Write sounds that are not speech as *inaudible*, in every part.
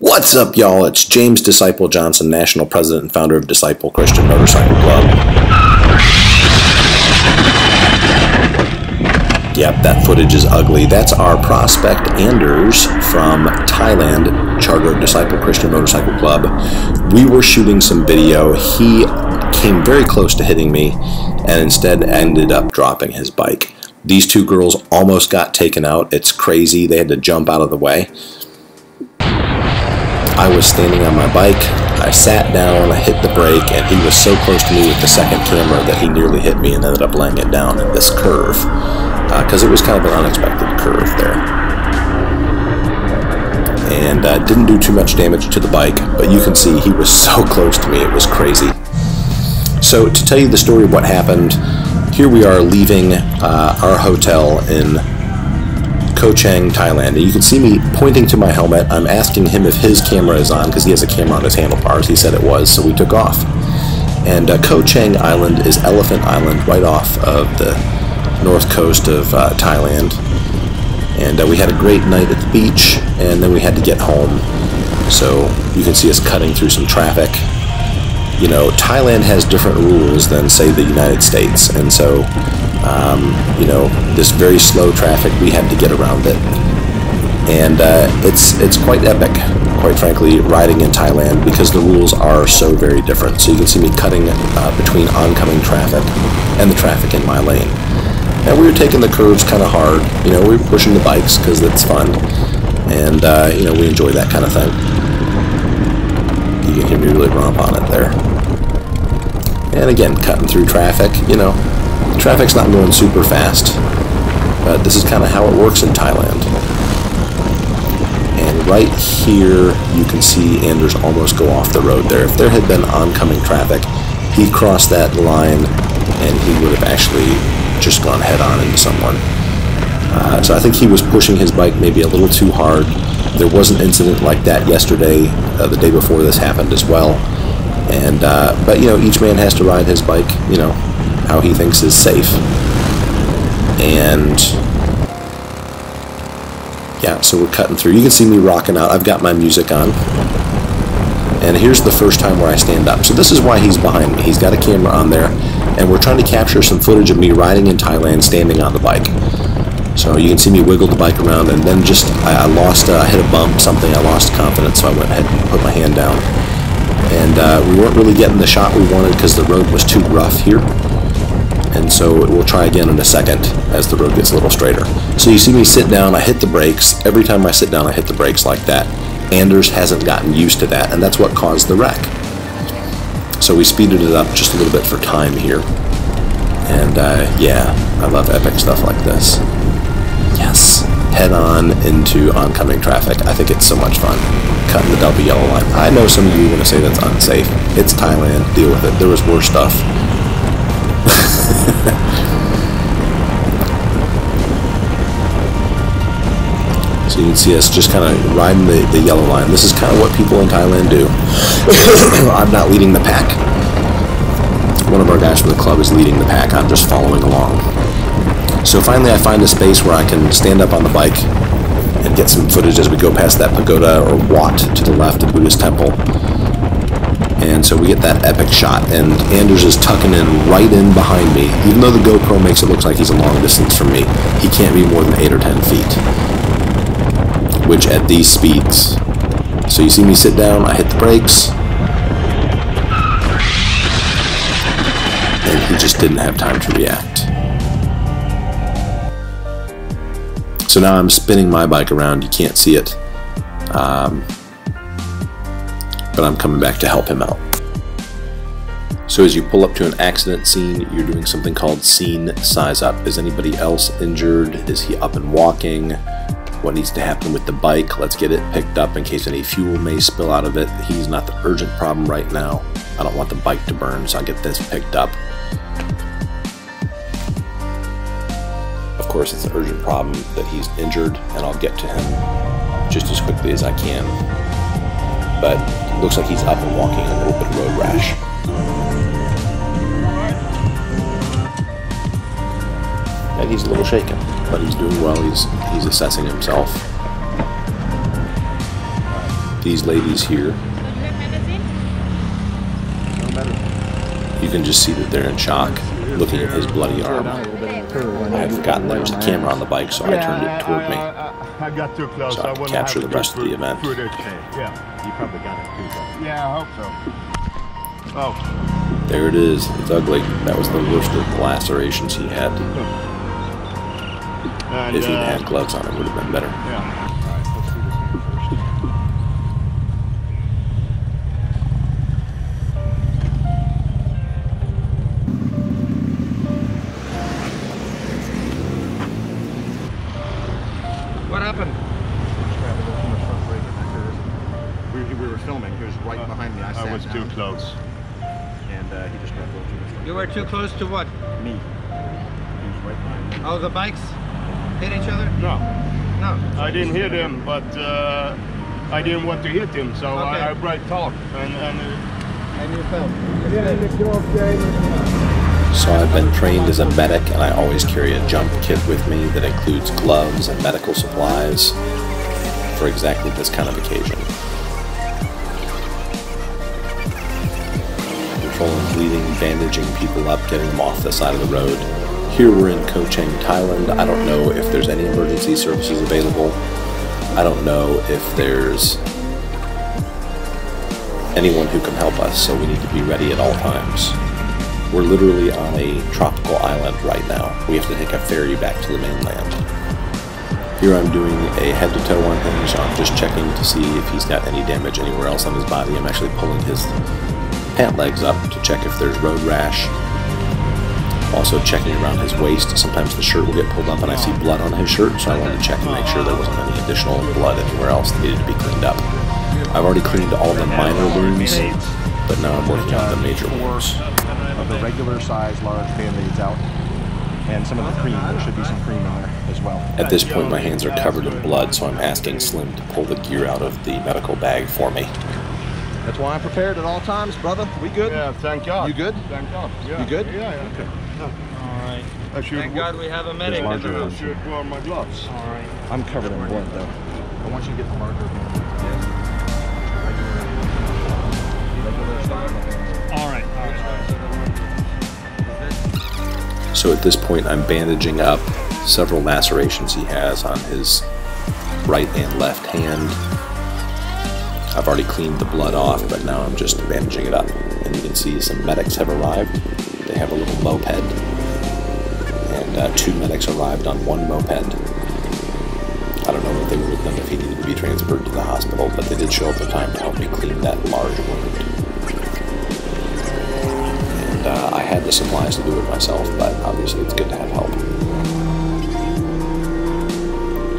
What's up, y'all? It's James Disciple Johnson, National President and founder of Disciple Christian Motorcycle Club. Yep, that footage is ugly. That's our prospect Anders from Thailand, charter Disciple Christian Motorcycle Club. We were shooting some video. He came very close to hitting me and instead ended up dropping his bike. These two girls almost got taken out. It's crazy. They had to jump out of the way. I was standing on my bike. I sat down, I hit the brake, and he was so close to me with the second camera that he nearly hit me and ended up laying it down in this curve. Because uh, it was kind of an unexpected curve there. And uh, didn't do too much damage to the bike, but you can see he was *laughs* so close to me, it was crazy. So, to tell you the story of what happened, here we are leaving uh, our hotel in Koh Chang, Thailand. And you can see me pointing to my helmet. I'm asking him if his camera is on because he has a camera on his handlebars. He said it was, so we took off. And uh, Koh Chang Island is Elephant Island right off of the north coast of uh, Thailand. And uh, we had a great night at the beach, and then we had to get home. So you can see us cutting through some traffic. You know, Thailand has different rules than, say, the United States. And so um, you know, this very slow traffic, we had to get around it. And uh, it's, it's quite epic, quite frankly, riding in Thailand because the rules are so very different. So you can see me cutting uh, between oncoming traffic and the traffic in my lane. And we were taking the curves kind of hard. You know, we were pushing the bikes because it's fun. And, uh, you know, we enjoy that kind of thing. You can really romp on it there. And again, cutting through traffic, you know, Traffic's not going super fast, but this is kind of how it works in Thailand. And right here, you can see Anders almost go off the road there. If there had been oncoming traffic, he crossed that line and he would have actually just gone head on into someone. Uh, so I think he was pushing his bike maybe a little too hard. There was an incident like that yesterday, uh, the day before this happened as well. And uh, but you know, each man has to ride his bike, you know, how he thinks is safe. And yeah, so we're cutting through. You can see me rocking out. I've got my music on. And here's the first time where I stand up. So this is why he's behind me. He's got a camera on there, and we're trying to capture some footage of me riding in Thailand, standing on the bike. So you can see me wiggle the bike around, and then just I, I lost, uh, I hit a bump, something. I lost confidence, so I went ahead and put my hand down. And uh, we weren't really getting the shot we wanted because the road was too rough here so we'll try again in a second as the road gets a little straighter. So you see me sit down, I hit the brakes. Every time I sit down, I hit the brakes like that. Anders hasn't gotten used to that, and that's what caused the wreck. So we speeded it up just a little bit for time here. And uh, yeah, I love epic stuff like this. Yes, head on into oncoming traffic. I think it's so much fun. Cutting the double yellow line. I know some of you are going to say that's unsafe. It's Thailand. Deal with it. There was worse stuff. *laughs* so you can see us just kind of riding the, the yellow line. This is kind of what people in Thailand do. *coughs* I'm not leading the pack. One of our guys from the club is leading the pack. I'm just following along. So finally I find a space where I can stand up on the bike and get some footage as we go past that pagoda or Wat to the left, the Buddhist temple. And so we get that epic shot, and Anders is tucking in right in behind me. Even though the GoPro makes it look like he's a long distance from me, he can't be more than 8 or 10 feet. Which at these speeds. So you see me sit down, I hit the brakes, and he just didn't have time to react. So now I'm spinning my bike around, you can't see it. Um, but I'm coming back to help him out. So as you pull up to an accident scene, you're doing something called scene size up. Is anybody else injured? Is he up and walking? What needs to happen with the bike? Let's get it picked up in case any fuel may spill out of it. He's not the urgent problem right now. I don't want the bike to burn, so I'll get this picked up. Of course, it's an urgent problem that he's injured, and I'll get to him just as quickly as I can. But Looks like he's up and walking a little bit of road rash. And he's a little shaken, but he's doing well. He's he's assessing himself. these ladies here. You can just see that they're in shock, looking at his bloody arm. I had forgotten there was a camera on the bike, so I turned it toward me. I got too close. So I could capture the rest of the event. Yeah, You probably got it too. yeah, I hope so. Oh, There it is. It's ugly. That was the worst of the lacerations he had. and If he'd uh, had gloves on, it would have been better. Happened? We, we were filming. He was right behind me. I, sat I was too close. and uh, he just grabbed a little too much. You were too close to what? Me. He was right behind me. Oh, the bikes hit each other? No, No. I didn't hit him, but uh, I didn't want to hit him, so Okay. I, I brought talk and and. Uh, And you fell. So I've been trained as a medic, and I always carry a jump kit with me that includes gloves and medical supplies for exactly this kind of occasion. Controlling bleeding, bandaging people up, getting them off the side of the road. Here we're in Koh Chang, Thailand. I don't know if there's any emergency services available. I don't know if there's anyone who can help us, so we need to be ready at all times. We're literally on a tropical island right now. We have to take a ferry back to the mainland. Here I'm doing a head to toe unhinge. I'm just checking to see if he's got any damage anywhere else on his body. I'm actually pulling his pant legs up to check if there's road rash. Also checking around his waist. Sometimes the shirt will get pulled up and I see blood on his shirt, so I wanted to check and make sure there wasn't any additional blood anywhere else that needed to be cleaned up. I've already cleaned all the minor wounds, but now I'm working on the major wounds. Of the regular size large band-aids out. And some of the cream. There should be some cream in there as well. At this point, my hands are covered in blood, so I'm asking Slim to pull the gear out of the medical bag for me. That's why I'm prepared at all times, brother. We good? yeah, thank God. You good? Thank God. Yeah. You good? Yeah, yeah. Okay. Alright. I should. Thank God we have a medic in the larger room. I should wear my gloves. Alright. I'm covered in blood though. I want you to get the marker. Regular style. All right, all right. So at this point, I'm bandaging up several lacerations he has on his right and left hand. I've already cleaned the blood off, but now I'm just bandaging it up. And you can see some medics have arrived. They have a little moped, and uh, two medics arrived on one moped. I don't know what they would have done if he needed to be transferred to the hospital, but they did show up in time to help me clean that large wound. Uh, I had the supplies to do it myself, but obviously it's good to have help.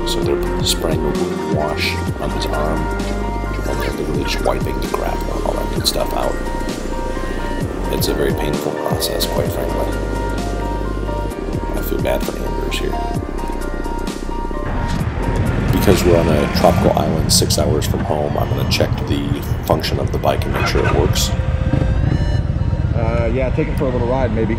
So they're spraying a wound wash on his arm, and they're literally just wiping the grapple and all that good stuff out. It's a very painful process, quite frankly. I feel bad for Anders here. Because we're on a tropical island six hours from home, I'm going to check the function of the bike and make sure it works. Uh, yeah, take it for a little ride maybe.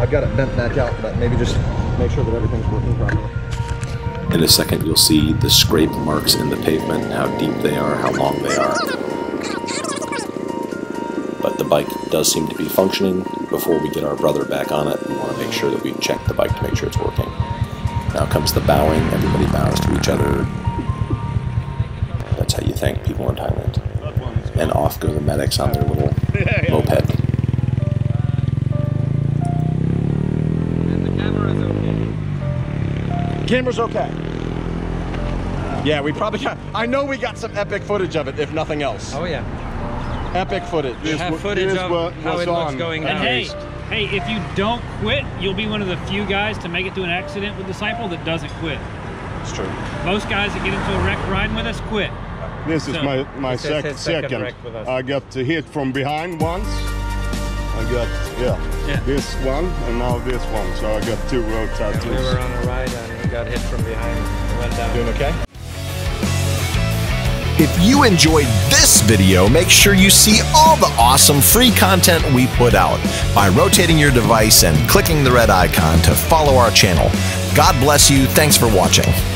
I've got it bent back out, but maybe just make sure that everything's working properly. In a second, you'll see the scrape marks in the pavement, how deep they are, how long they are. But the bike does seem to be functioning. Before we get our brother back on it, we want to make sure that we check the bike to make sure it's working. Now comes the bowing. Everybody bows to each other. That's how you thank people in Thailand. And off go the medics on their little moped. Camera's okay. Yeah, we probably got. I know we got some epic footage of it, if nothing else. Oh yeah. Epic footage. We have footage of wa- how it looks on. going And down. hey, hey, if you don't quit, you'll be one of the few guys to make it through an accident with Disciple that doesn't quit. It's true. Most guys that get into a wreck riding with us quit. This is my my This sec- his second second. wreck with us. I got hit from behind once. I got yeah, Yeah. this one and now this one. So I got two road tattoos. We were on a ride and he got hit from behind and went down. Doing okay? If you enjoyed this video, make sure you see all the awesome free content we put out by rotating your device and clicking the red icon to follow our channel. God bless you. Thanks for watching.